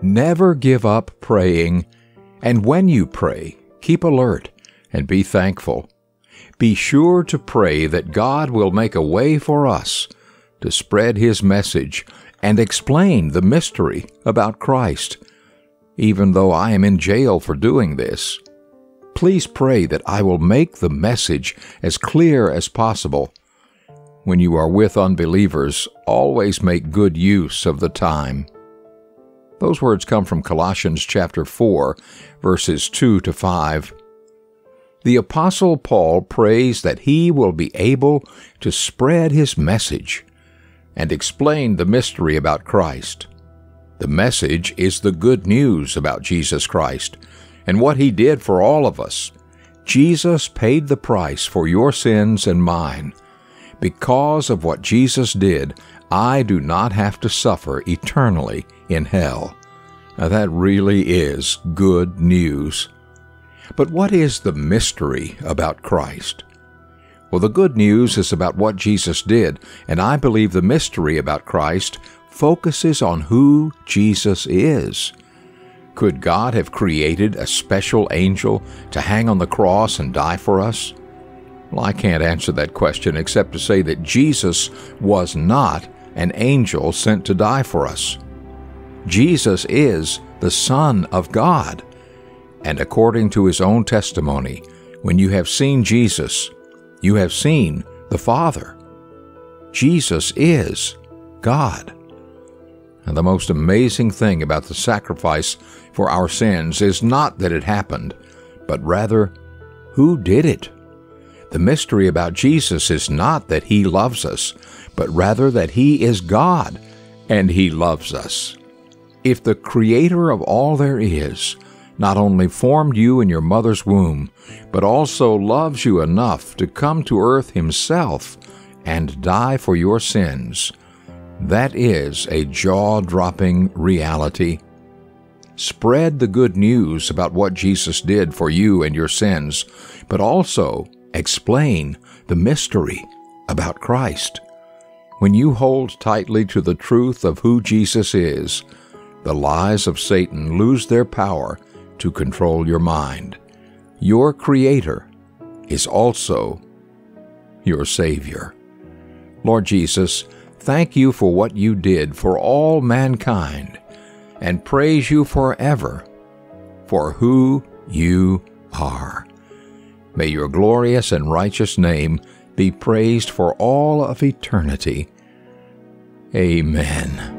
Never give up praying, and when you pray, keep alert and be thankful. Be sure to pray that God will make a way for us to spread His message and explain the mystery about Christ, even though I am in jail for doing this. Please pray that I will make the message as clear as possible. When you are with unbelievers, always make good use of the time. Those words come from Colossians chapter 4, verses 2 to 5. The Apostle Paul prays that he will be able to spread his message and explain the mystery about Christ. The message is the good news about Jesus Christ and what he did for all of us. Jesus paid the price for your sins and mine. Because of what Jesus did, I do not have to suffer eternally in hell. Now that really is good news. But what is the mystery about Christ? Well, the good news is about what Jesus did, and I believe the mystery about Christ focuses on who Jesus is. Could God have created a special angel to hang on the cross and die for us? Well, I can't answer that question except to say that Jesus was not an angel sent to die for us. Jesus is the Son of God. And according to his own testimony, when you have seen Jesus, you have seen the Father. Jesus is God. And the most amazing thing about the sacrifice for our sins is not that it happened, but rather, who did it? The mystery about Jesus is not that he loves us, but rather that he is God and he loves us. If the Creator of all there is not only formed you in your mother's womb, but also loves you enough to come to earth himself and die for your sins. That is a jaw dropping reality. Spread the good news about what Jesus did for you and your sins, but also explain the mystery about Christ. When you hold tightly to the truth of who Jesus is, the lies of Satan lose their power to control your mind. Your Creator is also your Savior. Lord Jesus, thank you for what you did for all mankind, and praise you forever for who you are. May your glorious and righteous name be praised for all of eternity. Amen.